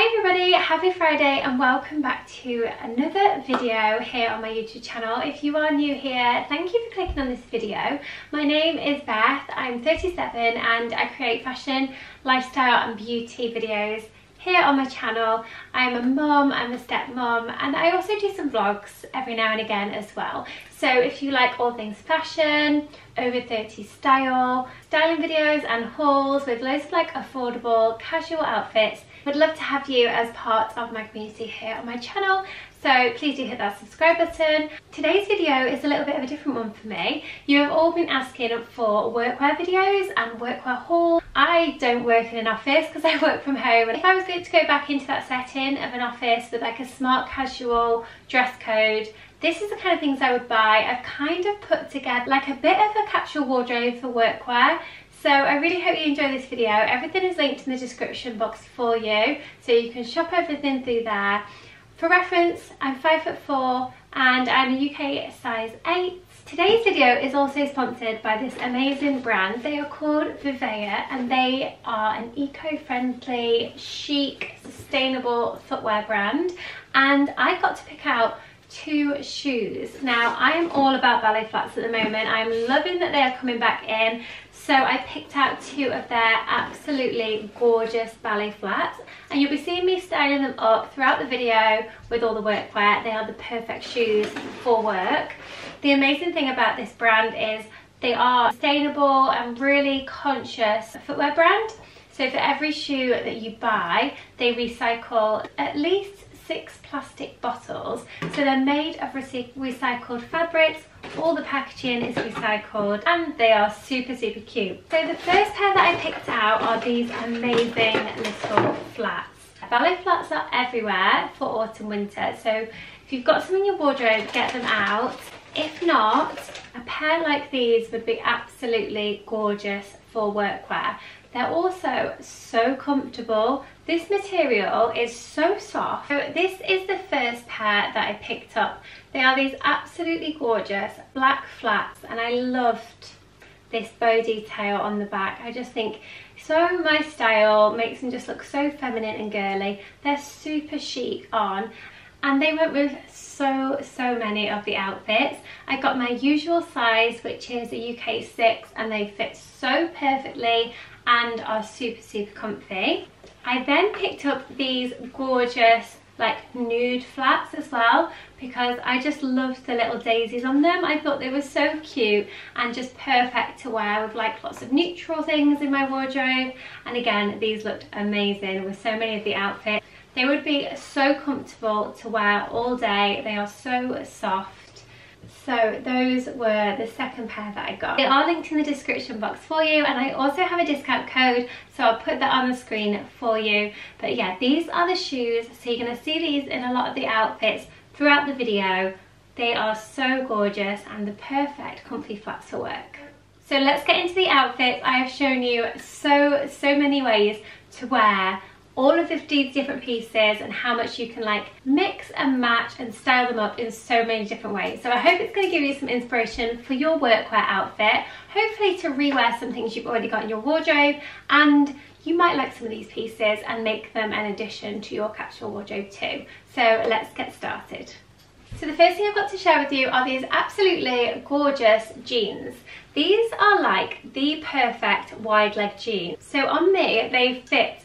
Hi everybody, happy Friday and welcome back to another video here on my YouTube channel. If you are new here, thank you for clicking on this video. My name is Beth, I'm 37 and I create fashion, lifestyle and beauty videos here on my channel. I'm a mum, I'm a stepmom and I also do some vlogs every now and again as well. So if you like all things fashion, over 30 style, styling videos and hauls with loads of like affordable casual outfits, would love to have you as part of my community here on my channel. So please do hit that subscribe button. Today's video is a little bit of a different one for me. You have all been asking for workwear videos and workwear hauls. I don't work in an office because I work from home. If I was going to go back into that setting of an office with like a smart casual dress code, this is the kind of things I would buy. I've kind of put together like a bit of a capsule wardrobe for workwear. So I really hope you enjoy this video. Everything is linked in the description box for you. So you can shop everything through there. For reference, I'm 5 foot 4 and I'm a UK size 8. Today's video is also sponsored by this amazing brand. They are called Vivaia and they are an eco-friendly, chic, sustainable footwear brand. And I got to pick out two shoes. Now, I am all about ballet flats at the moment. I'm loving that they are coming back in. So I picked out two of their absolutely gorgeous ballet flats and you'll be seeing me styling them up throughout the video with all the workwear. They are the perfect shoes for work. The amazing thing about this brand is they are sustainable and really conscious footwear brand. So for every shoe that you buy, they recycle at least six plastic bottles. So they're made of recycled fabrics, all the packaging is recycled and they are super, super cute. So the first pair that I picked out are these amazing little flats. Ballet flats are everywhere for autumn winter. So if you've got some in your wardrobe, get them out. If not, a pair like these would be absolutely gorgeous for workwear. They're also so comfortable. This material is so soft. So this is the first pair that I picked up. They are these absolutely gorgeous black flats and I loved this bow detail on the back. I just think so my style, makes them just look so feminine and girly. They're super chic on and they went with so so many of the outfits i got my usual size which is a uk 6 and they fit so perfectly and are super, super comfy. I then picked up these gorgeous like nude flats as well because I just loved the little daisies on them. I thought they were so cute and just perfect to wear with like lots of neutral things in my wardrobe. And again, these looked amazing with so many of the outfits. They would be so comfortable to wear all day. They are so soft so those were the second pair that I got. They are linked in the description box for you and I also have a discount code so I'll put that on the screen for you. But yeah, these are the shoes. So you're going to see these in a lot of the outfits throughout the video. They are so gorgeous and the perfect comfy flats for work. So let's get into the outfits. I have shown you so, so many ways to wear all of these different pieces and how much you can like mix and match and style them up in so many different ways. So I hope it's going to give you some inspiration for your workwear outfit, hopefully to rewear some things you've already got in your wardrobe and you might like some of these pieces and make them an addition to your capsule wardrobe too. So let's get started. So the first thing I've got to share with you are these absolutely gorgeous jeans. These are like the perfect wide leg jeans. So on me, they fit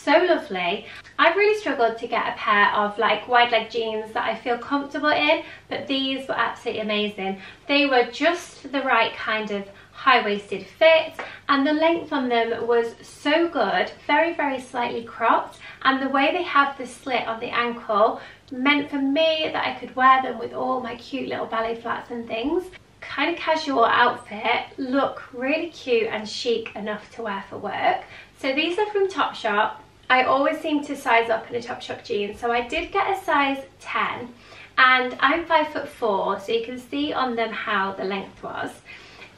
so lovely. I've really struggled to get a pair of like wide leg jeans that I feel comfortable in, but these were absolutely amazing. They were just the right kind of high-waisted fit and the length on them was so good very very slightly cropped and the way they have the slit on the ankle meant for me that I could wear them with all my cute little ballet flats and things kind of casual outfit look really cute and chic enough to wear for work so these are from Topshop I always seem to size up in a Topshop jean. So I did get a size 10 and I'm five foot four so you can see on them how the length was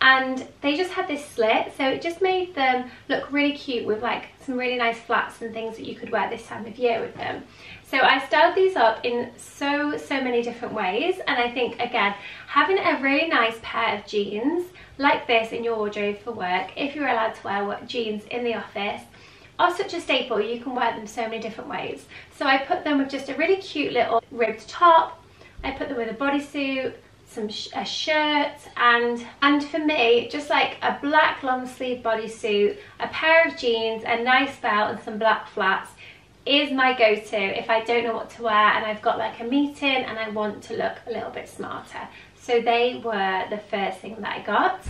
and they just had this slit so it just made them look really cute with like some really nice flats and things that you could wear this time of year with them so I styled these up in so so many different ways and I think again having a really nice pair of jeans like this in your wardrobe for work if you're allowed to wear jeans in the office are such a staple, you can wear them so many different ways. So I put them with just a really cute little ribbed top. I put them with a bodysuit, some sh a shirt and and for me just like a black long sleeve bodysuit a pair of jeans a nice belt and some black flats is my go-to if I don't know what to wear and I've got like a meeting and I want to look a little bit smarter so they were the first thing that I got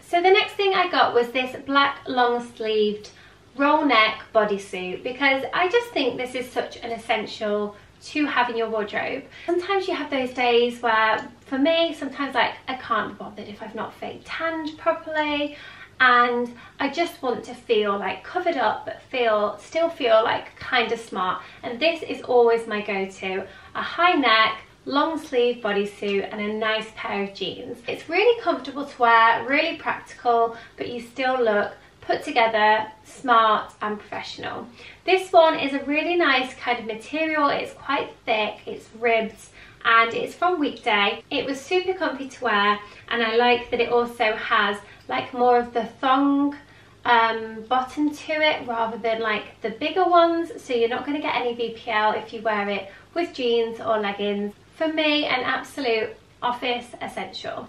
so the next thing I got was this black long sleeved roll neck bodysuit because I just think this is such an essential to have in your wardrobe. Sometimes you have those days where, for me, sometimes like I can't be bothered if I've not fake tanned properly and I just want to feel like covered up but feel still feel like kind of smart and this is always my go-to a high neck long sleeve bodysuit and a nice pair of jeans it's really comfortable to wear really practical but you still look put together, smart and professional. This one is a really nice kind of material. It's quite thick, it's ribbed and it's from Weekday. It was super comfy to wear and I like that it also has like more of the thong um, bottom to it rather than like the bigger ones so you're not going to get any VPL if you wear it with jeans or leggings. For me an absolute office essential.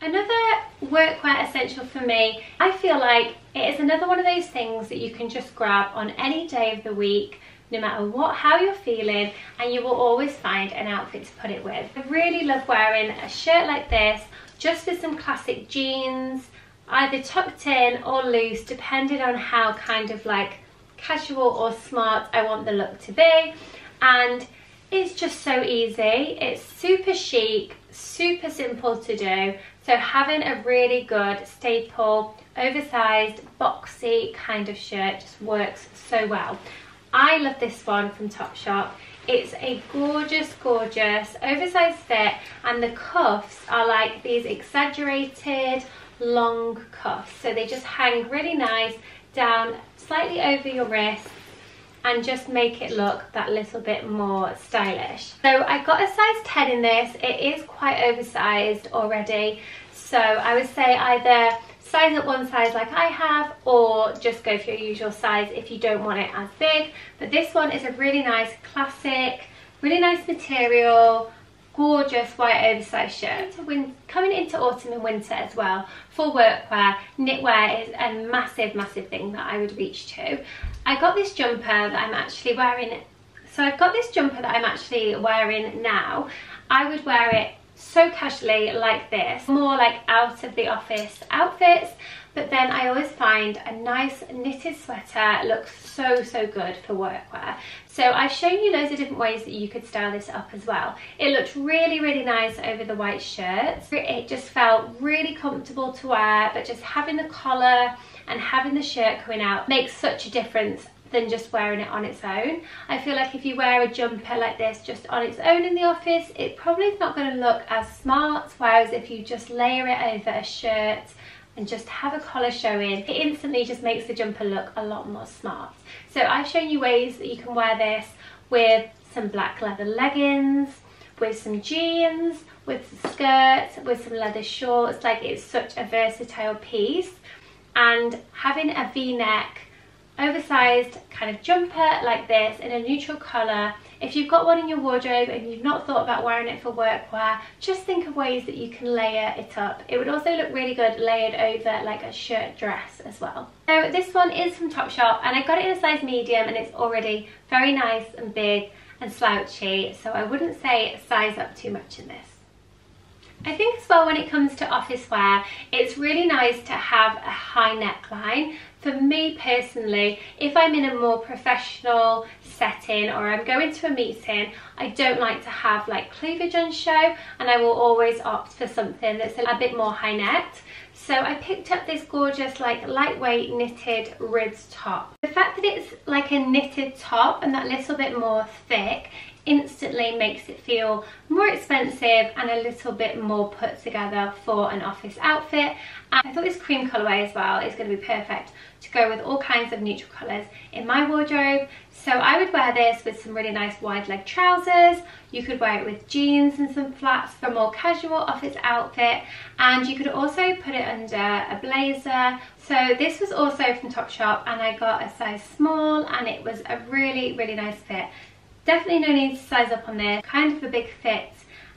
Another workwear essential for me, I feel like it is another one of those things that you can just grab on any day of the week, no matter what, how you're feeling, and you will always find an outfit to put it with. I really love wearing a shirt like this, just with some classic jeans, either tucked in or loose, depending on how kind of like casual or smart I want the look to be. And it's just so easy. It's super chic, super simple to do. So having a really good staple, oversized, boxy kind of shirt just works so well. I love this one from Topshop. It's a gorgeous, gorgeous oversized fit and the cuffs are like these exaggerated long cuffs. So they just hang really nice down slightly over your wrist and just make it look that little bit more stylish. So I got a size 10 in this. It is quite oversized already. So I would say either size up one size like I have or just go for your usual size if you don't want it as big. But this one is a really nice classic, really nice material, gorgeous white oversized shirt. Coming into autumn and winter as well, for workwear, knitwear is a massive, massive thing that I would reach to. I got this jumper that I'm actually wearing, so I've got this jumper that I'm actually wearing now. I would wear it so casually like this, more like out of the office outfits, but then I always find a nice knitted sweater looks so, so good for workwear. So I've shown you loads of different ways that you could style this up as well. It looked really, really nice over the white shirt. It just felt really comfortable to wear, but just having the collar and having the shirt coming out makes such a difference than just wearing it on its own. I feel like if you wear a jumper like this just on its own in the office, it probably is not going to look as smart, whereas if you just layer it over a shirt and just have a collar showing, it instantly just makes the jumper look a lot more smart. So I've shown you ways that you can wear this with some black leather leggings, with some jeans, with skirts, with some leather shorts. Like it's such a versatile piece. And having a v-neck oversized kind of jumper like this in a neutral colour. If you've got one in your wardrobe and you've not thought about wearing it for workwear, just think of ways that you can layer it up. It would also look really good layered over like a shirt dress as well. So this one is from Topshop and I got it in a size medium and it's already very nice and big and slouchy so I wouldn't say size up too much in this. I think as well when it comes to office wear, it's really nice to have a high neckline. For me personally, if I'm in a more professional setting or I'm going to a meeting, I don't like to have like cleavage on show and I will always opt for something that's a bit more high necked. So I picked up this gorgeous like lightweight knitted ribbed top. The fact that it's like a knitted top and that little bit more thick instantly makes it feel more expensive and a little bit more put together for an office outfit. And I thought this cream colourway as well is going to be perfect to go with all kinds of neutral colours in my wardrobe. So I would wear this with some really nice wide leg trousers. You could wear it with jeans and some flats for a more casual office outfit. And you could also put it under a blazer. So this was also from Topshop and I got a size small and it was a really, really nice fit. Definitely no need to size up on this, kind of a big fit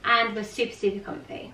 and was super, super comfy.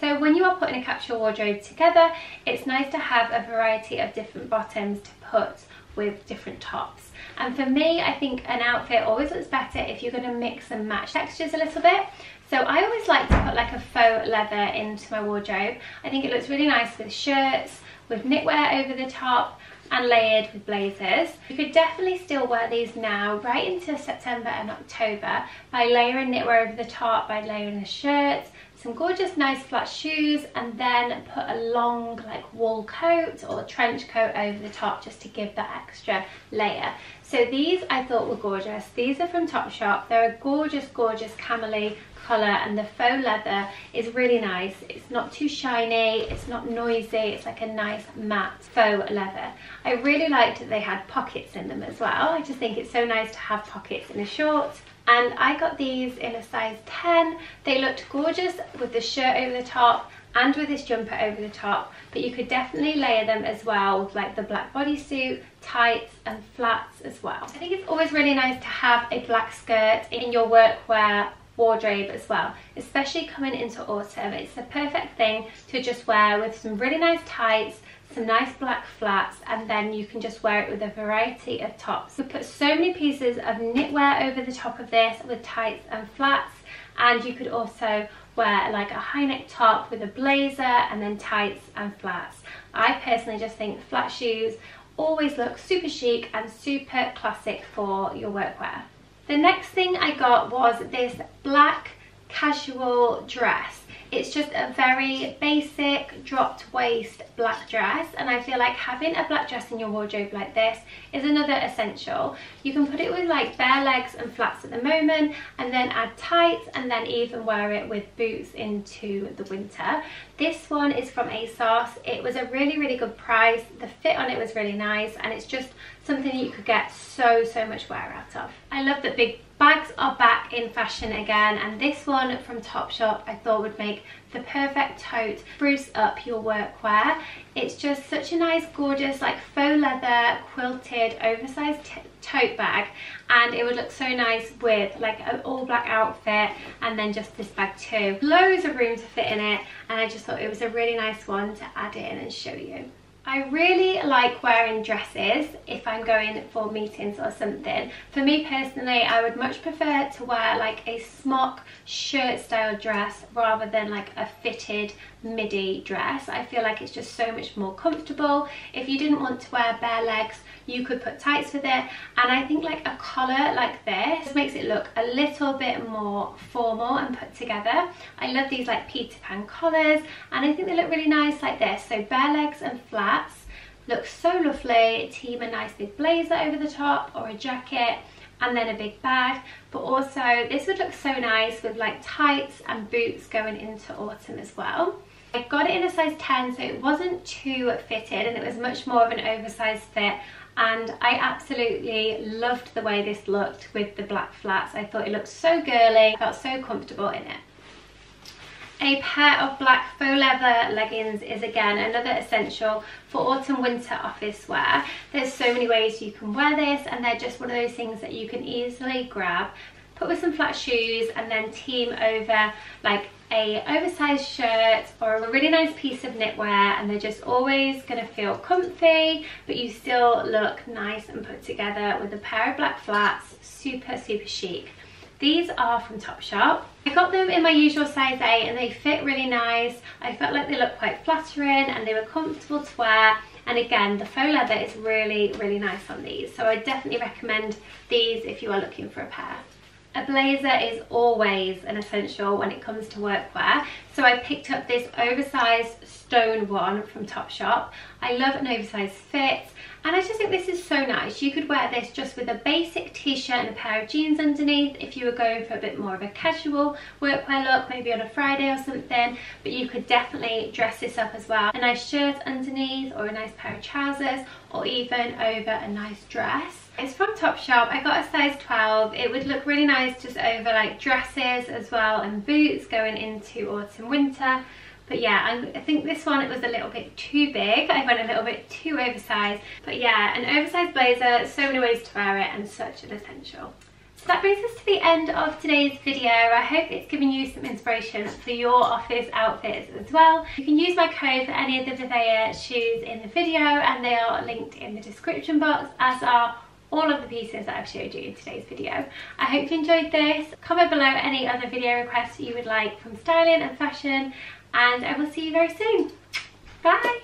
So when you are putting a capsule wardrobe together, it's nice to have a variety of different bottoms to put with different tops. And for me, I think an outfit always looks better if you're going to mix and match textures a little bit. So I always like to put like a faux leather into my wardrobe. I think it looks really nice with shirts, with knitwear over the top, and layered with blazers. You could definitely still wear these now right into September and October by layering knitwear over the top, by layering the shirts, some gorgeous nice flat shoes and then put a long like wool coat or trench coat over the top just to give that extra layer. So these I thought were gorgeous. These are from Topshop. They're a gorgeous, gorgeous camelly colour and the faux leather is really nice. It's not too shiny, it's not noisy, it's like a nice matte faux leather. I really liked that they had pockets in them as well. I just think it's so nice to have pockets in a short and I got these in a size 10. They looked gorgeous with the shirt over the top and with this jumper over the top but you could definitely layer them as well with like the black bodysuit, tights and flats as well. I think it's always really nice to have a black skirt in your workwear wardrobe as well especially coming into autumn it's the perfect thing to just wear with some really nice tights some nice black flats and then you can just wear it with a variety of tops. So put so many pieces of knitwear over the top of this with tights and flats and you could also wear like a high neck top with a blazer and then tights and flats. I personally just think flat shoes always look super chic and super classic for your workwear. The next thing I got was this black casual dress it's just a very basic dropped waist black dress and I feel like having a black dress in your wardrobe like this is another essential. You can put it with like bare legs and flats at the moment and then add tights and then even wear it with boots into the winter. This one is from ASOS. It was a really, really good price. The fit on it was really nice and it's just something you could get so, so much wear out of. I love that big Bags are back in fashion again and this one from Topshop I thought would make the perfect tote, spruce up your workwear. It's just such a nice gorgeous like faux leather quilted oversized tote bag and it would look so nice with like an all black outfit and then just this bag too. Loads of room to fit in it and I just thought it was a really nice one to add in and show you. I really like wearing dresses if I'm going for meetings or something. For me personally, I would much prefer to wear like a smock shirt style dress rather than like a fitted midi dress. I feel like it's just so much more comfortable. If you didn't want to wear bare legs, you could put tights with it. And I think like a collar like this makes it look a little bit more formal and put together. I love these like Peter Pan collars and I think they look really nice like this. So bare legs and flats look so lovely. Team a nice big blazer over the top or a jacket and then a big bag but also this would look so nice with like tights and boots going into autumn as well I got it in a size 10 so it wasn't too fitted and it was much more of an oversized fit and I absolutely loved the way this looked with the black flats. I thought it looked so girly, I felt so comfortable in it. A pair of black faux leather leggings is again another essential for autumn winter office wear. There's so many ways you can wear this and they're just one of those things that you can easily grab put with some flat shoes and then team over like a oversized shirt or a really nice piece of knitwear and they're just always going to feel comfy but you still look nice and put together with a pair of black flats super super chic these are from Topshop. I got them in my usual size 8 and they fit really nice. I felt like they looked quite flattering and they were comfortable to wear. And again, the faux leather is really, really nice on these. So I definitely recommend these if you are looking for a pair. A blazer is always an essential when it comes to workwear. So I picked up this oversized stone one from Topshop. I love an oversized fit and I just think this is so nice. You could wear this just with a basic t-shirt and a pair of jeans underneath if you were going for a bit more of a casual workwear look, maybe on a Friday or something. But you could definitely dress this up as well. A nice shirt underneath or a nice pair of trousers or even over a nice dress. It's from Topshop. I got a size 12. It would look really nice just over like dresses as well and boots going into autumn winter. But yeah, I, think this one, it was a little bit too big. I went a little bit too oversized. But yeah, an oversized blazer, so many ways to wear it and such an essential. So that brings us to the end of today's video. I hope it's given you some inspiration for your office outfits as well. You can use my code for any of the Vivaia shoes in the video and they are linked in the description box as are all of the pieces that I've showed you in today's video. I hope you enjoyed this. Comment below any other video requests you would like from styling and fashion and I will see you very soon. Bye!